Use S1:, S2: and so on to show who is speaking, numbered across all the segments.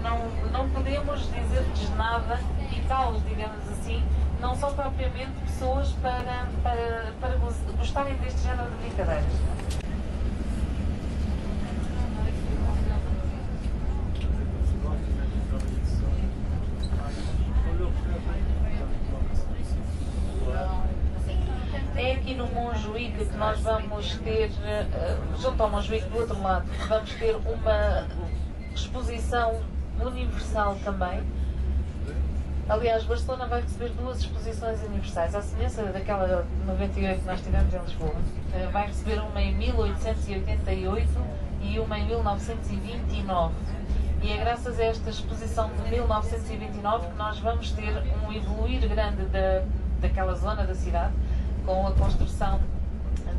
S1: Não, não podemos dizer-lhes nada e tal, digamos assim, não são propriamente pessoas para, para, para gostarem deste género de brincadeiras. É aqui no Monjuíque que nós vamos ter, eh, junto ao Monjuíque do outro lado, vamos ter uma exposição universal também. Aliás, Barcelona vai receber duas exposições universais, à semelhança daquela 98 que nós tivemos em Lisboa. Eh, vai receber uma em 1888 e uma em 1929. E é graças a esta exposição de 1929 que nós vamos ter um evoluir grande da, daquela zona da cidade com a construção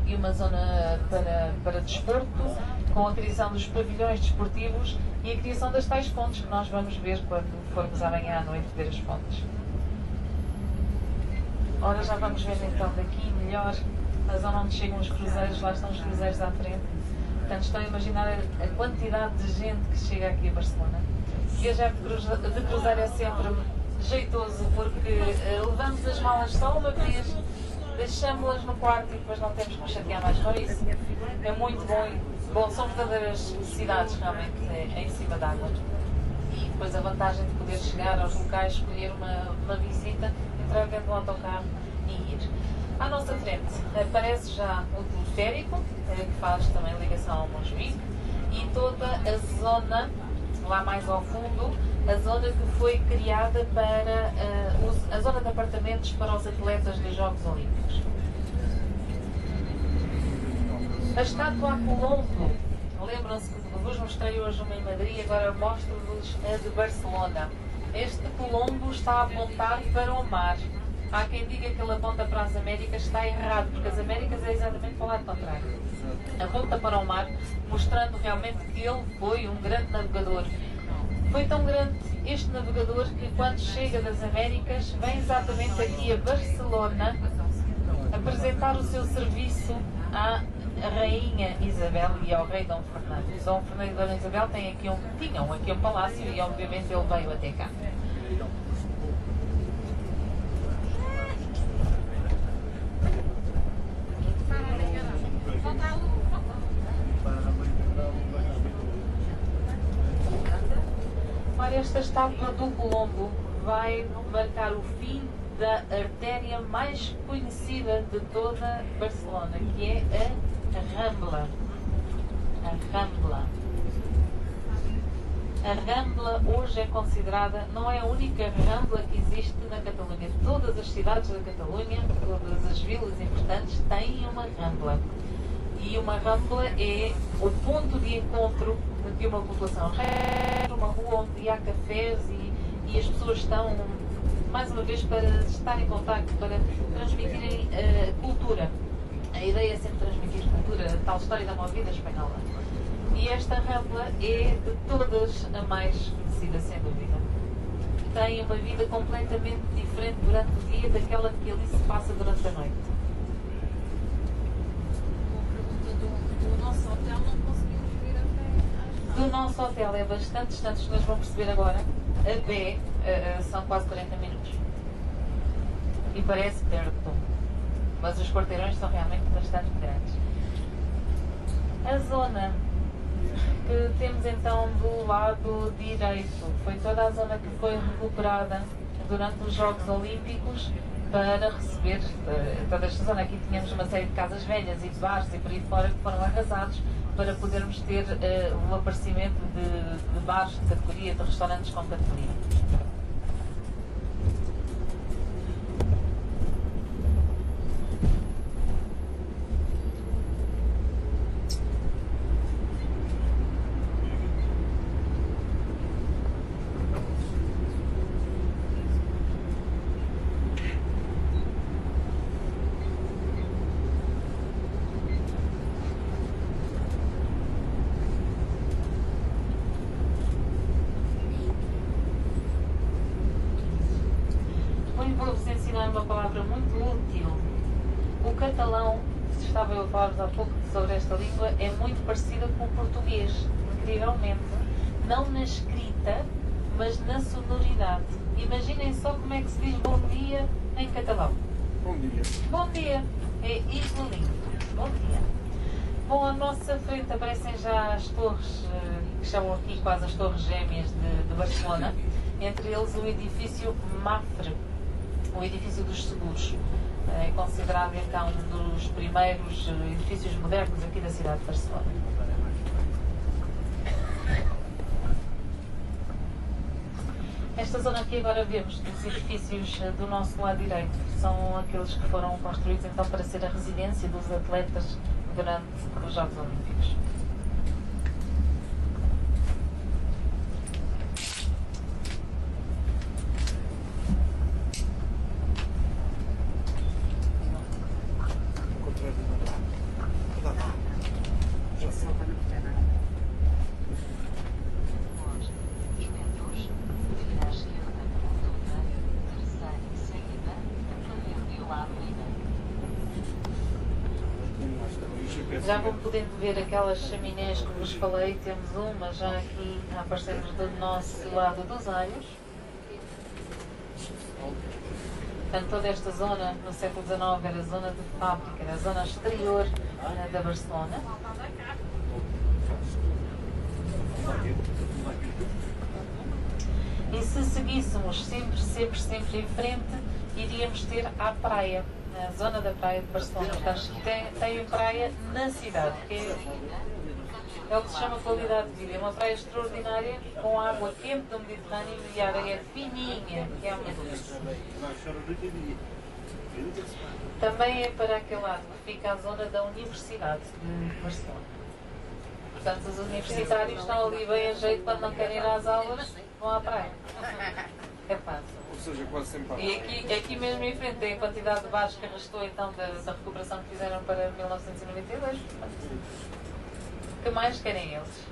S1: de uma zona para, para desporto, com a criação dos pavilhões desportivos e a criação das tais pontes que nós vamos ver quando formos amanhã à noite ver as pontes. Ora, já vamos ver então daqui melhor a zona onde chegam os cruzeiros, lá estão os cruzeiros à frente. Portanto, estão a imaginar a quantidade de gente que chega aqui a Barcelona. Viajar de cruzeiro é sempre jeitoso porque uh, levamos as malas só uma vez deixamos-las no quarto e depois não temos que nos chatear mais com isso. É muito bom. Bom, são verdadeiras cidades realmente é, em cima d'água. E depois a vantagem de poder chegar aos locais, escolher uma, uma visita, entrar dentro do autocarro e ir. À nossa frente aparece já o teleférico, é, que faz também ligação ao Montjuic, e toda a zona, lá mais ao fundo, a zona que foi criada para uh, a zona de apartamentos para os atletas dos Jogos Olímpicos. A estátua a Colombo, lembram-se que vos mostrei hoje uma em Madrid, agora mostro-vos a de Barcelona. Este Colombo está a apontar para o mar. Há quem diga que ele aponta para as Américas, está errado, porque as Américas é exatamente para o lado contrário. Aponta para o mar, mostrando realmente que ele foi um grande navegador foi tão grande este navegador que quando chega das Américas vem exatamente aqui a Barcelona apresentar o seu serviço à Rainha Isabel e ao Rei Dom Fernando. Dom Fernando e Dona Isabel têm aqui um, tinham aqui um palácio e obviamente ele veio até cá. Esta estátua do Colombo vai marcar o fim da artéria mais conhecida de toda Barcelona, que é a Rambla. A Rambla. A Rambla hoje é considerada, não é a única Rambla que existe na Catalunha. Todas as cidades da Catalunha, todas as vilas importantes têm uma Rambla. E uma Rambla é o ponto de encontro de uma população uma rua onde há cafés e, e as pessoas estão, mais uma vez, para estar em contato, para transmitirem uh, cultura. A ideia é sempre transmitir cultura, a tal história da movida espanhola. E esta Rambla é de todas a mais conhecida, sem dúvida. Tem uma vida completamente diferente durante o dia daquela que ali se passa durante a noite.
S2: do nosso hotel não conseguimos vir até
S1: do nosso hotel é bastante distante, os senhores vão perceber agora. A pé uh, são quase 40 minutos. E parece perto. Mas os quarteirões são realmente bastante grandes. A zona que temos então do lado direito foi toda a zona que foi recuperada durante os Jogos Olímpicos para receber uh, toda esta zona. Aqui tínhamos uma série de casas velhas e de bares e por aí fora que foram arrasados para podermos ter uh, o aparecimento de, de bares de categoria, de restaurantes com categoria. vou-vos ensinar uma palavra muito útil. O catalão, se estava eu a falar há pouco sobre esta língua, é muito parecido com o português, incrivelmente. Não na escrita, mas na sonoridade. Imaginem só como é que se diz bom dia em catalão.
S3: Bom dia.
S1: Bom dia, é Isla Lindo. Bom dia. Bom, à nossa frente aparecem já as torres, eh, que chamam aqui quase as torres gêmeas de, de Barcelona, entre eles o edifício Mafre, o edifício dos seguros. É considerado então um dos primeiros eh, edifícios modernos aqui da cidade de Barcelona. Esta zona que agora vemos dos edifícios eh, do nosso lado direito são aqueles que foram construídos então para ser a residência dos atletas durante os Jogos Olímpicos.
S3: Encontrei ali no lado. Lá. Já sei.
S1: Já vão podendo ver aquelas chaminés que vos falei, temos uma já aqui a aparecer-nos do nosso lado dos aios. Portanto, toda esta zona no século XIX era zona de fábrica, era zona exterior eh, da Barcelona. E se seguíssemos sempre, sempre, sempre em frente, iríamos ter a praia, a zona da praia de Barcelona. Portanto, tem, tem praia na cidade, que é, é o que se chama qualidade de vida. É uma praia extraordinária, com água quente do Mediterrâneo e areia fininha, que é uma delícia. Também é para aquele lado que fica a zona da Universidade de Barcelona. Portanto, os universitários estão ali bem a jeito quando não querem ir às aulas, vão à praia. É fácil.
S3: Seja, quase sempre à
S1: E aqui, aqui mesmo em frente tem a quantidade de baixos que arrastou então da, da recuperação que fizeram para 1992. portanto, O que mais querem eles?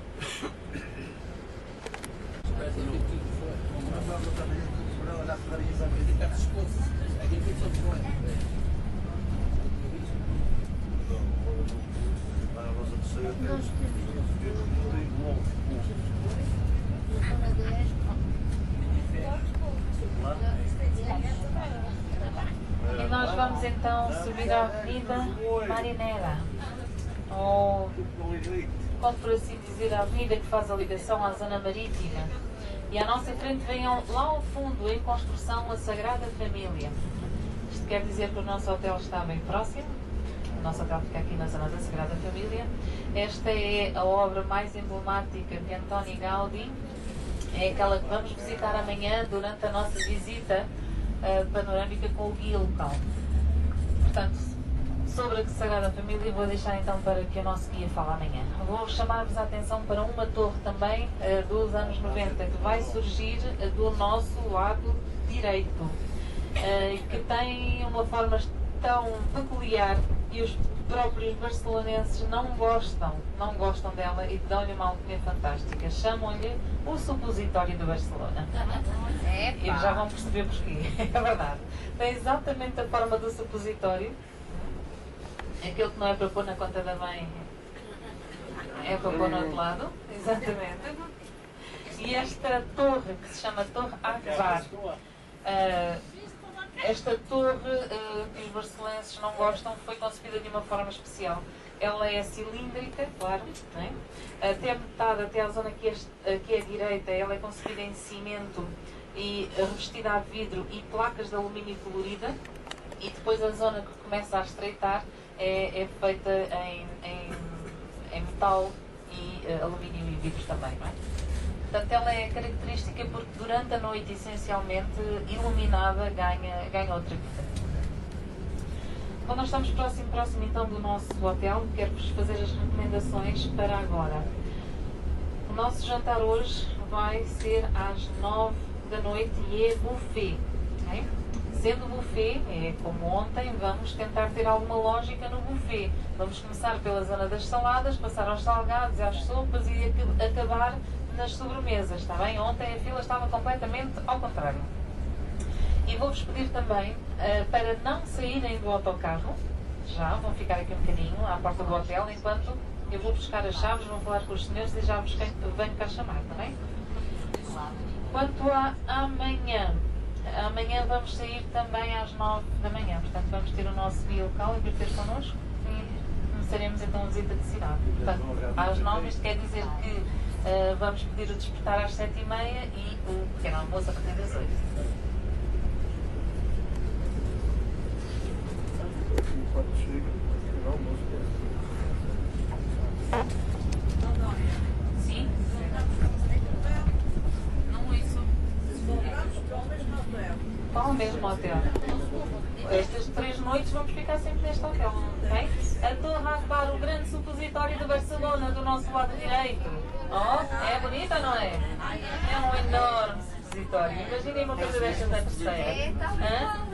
S1: E nós vamos então subir a Avenida Marinera. Ou, como por assim dizer, a avenida que faz a ligação à zona marítima. E à nossa frente vem lá ao fundo, em construção, a Sagrada Família. Isto quer dizer que o nosso hotel está bem próximo. O nosso hotel fica aqui na zona da Sagrada Família. Esta é a obra mais emblemática de Antoni Gaudí. É aquela que vamos visitar amanhã durante a nossa visita eh, panorâmica com o guia local. Portanto, sobre a Sagrada Família, vou deixar então para que o nosso guia fale amanhã. Vou chamar-vos a atenção para uma torre também dos anos 90 que vai surgir do nosso lado direito, eh, que tem uma forma tão peculiar e os próprios barcelonenses não gostam, não gostam dela e dão-lhe uma alcunha fantástica. Chamam-lhe o supositório de Barcelona. E já vão perceber porquê. É verdade. Tem exatamente a forma do supositório. Aquele que não é para pôr na conta da mãe é para pôr no outro lado. Exatamente. E esta torre, que se chama Torre Akbar, ah, esta torre ah, que os barcelenses não gostam foi concebida de uma forma especial. Ela é cilíndrica, claro, não é? até a metade, até a zona que é, que é a direita, ela é concebida em cimento e revestida a vidro e placas de alumínio colorida e depois a zona que começa a estreitar é, é feita em, em, em metal e eh, alumínio e vidro também, não é? Portanto, ela é característica porque durante a noite, essencialmente, iluminada, ganha, ganha outra vida. Bom, nós estamos próximo, próximo então do nosso hotel. Quero-vos fazer as recomendações para agora. O nosso jantar hoje vai ser às 9 da noite e é buffet. ok? Sendo buffet, é como ontem, vamos tentar ter alguma lógica no buffet. Vamos começar pela zona das saladas, passar aos salgados, às sopas e ac- acabar nas sobremesas, está bem? Ontem a fila estava completamente ao contrário. E vou-vos pedir também eh, para não saírem do autocarro, já, vão ficar aqui um bocadinho à porta do hotel, enquanto eu vou buscar as chaves, vou falar com os senhores e já vos venho cá chamar, está bem? Quanto a amanhã, amanhã vamos sair também às 9 da manhã, portanto vamos ter o nosso guia local e vir ter connosco e começaremos então a visita de cidade. Portanto, às 9 isto quer dizer que uh, vamos pedir o despertar às 7 e meia e o pequeno almoço a partir das 8.
S3: Pode chegar, no almoço.
S1: Sim?
S2: Não isso.
S1: Qual o mesmo hotel? Estas três noites vamos ficar sempre neste hotel, ok? A Torre Akbar, o grande supositório de Barcelona, do nosso lado direito. Oh, é bonita, não é? É um enorme supositório. Imaginem uma coisa destas na terceira. Hã?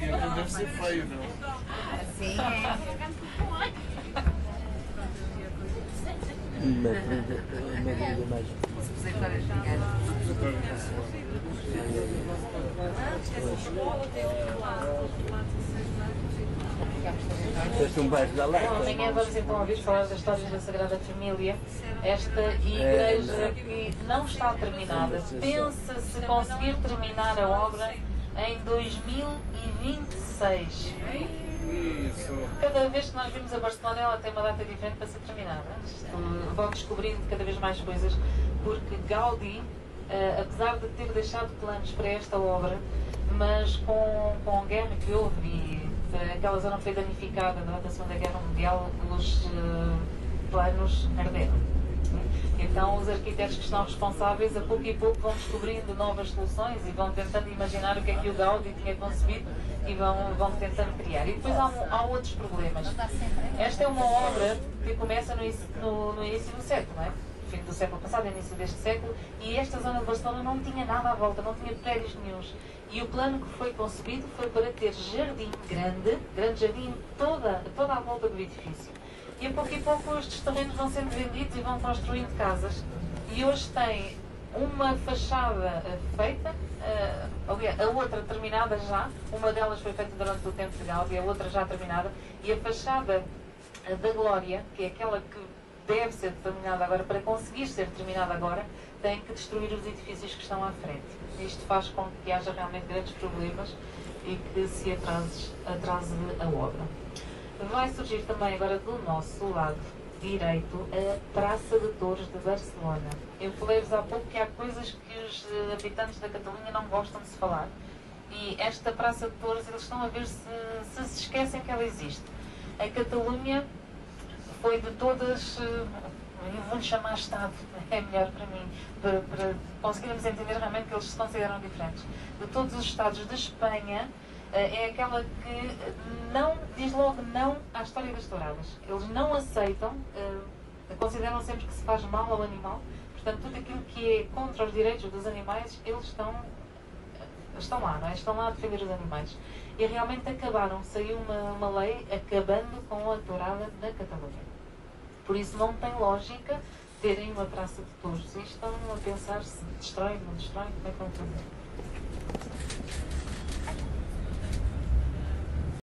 S3: E aquilo deve ser feio, não?
S2: Sim, é.
S4: Uma dúvida, uma dúvida mais. Foste um bairro da Lapa.
S1: amanhã vamos então ouvir falar da história da Sagrada Família. Esta igreja que não está terminada. Pensa-se conseguir terminar a obra em 2026.
S3: Isso.
S1: Cada vez que nós vimos a Barcelona, ela tem uma data diferente para ser terminada. Isto, Vão descobrindo cada vez mais coisas, porque Gaudí, eh, apesar de ter deixado planos para esta obra, mas com, com a guerra que houve e aquela zona foi danificada durante a Segunda Guerra Mundial, os eh, planos arderam. Então, os arquitetos que estão responsáveis, a pouco e pouco, vão descobrindo novas soluções e vão tentando imaginar o que é que o Gaudí tinha concebido e vão, vão tentando criar. E depois há, há outros problemas. Esta é uma obra que começa no, no- no início do século, não é? Do século passado, início deste século, e esta zona de Barcelona não tinha nada à volta, não tinha prédios nenhuns. E o plano que foi concebido foi para ter jardim grande, grande jardim, toda, toda à volta do edifício. E a pouco e pouco estes terrenos vão sendo vendidos e vão construindo casas. E hoje tem uma fachada eh, feita, eh, aliás, a outra terminada já, uma delas foi feita durante o tempo de Gaudi, a outra já terminada, e a fachada eh, da Glória, que é aquela que deve ser terminada agora, para conseguir ser terminada agora, tem que destruir os edifícios que estão à frente. Isto faz com que haja realmente grandes problemas e que se atrase, atrase a obra. Vai surgir também agora do nosso lado direito a Praça de Torres de Barcelona. Eu falei-vos há pouco que há coisas que os eh, habitantes da Catalunha não gostam de se falar. E esta Praça de Torres, eles estão a ver se se, se esquecem que ela existe. A Catalunha foi de todas, eh, eu vou-lhe chamar Estado, é melhor para mim, para, para conseguirmos entender realmente que eles se consideram diferentes. De todos os Estados de Espanha, eh, é aquela que não diz logo não à história das touradas. Eles não aceitam, eh, consideram sempre que se faz mal ao animal, portanto, tudo aquilo que é contra os direitos dos animais, eles estão estão lá, não é? Estão lá a defender os animais. E realmente acabaram, saiu uma, uma lei acabando com a tourada na Catalunha. Por isso não tem lógica terem uma praça de touros. E estão a pensar se destrói, não destrói, como é que vão fazer.